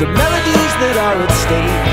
the melodies that are at stake.